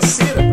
Cira.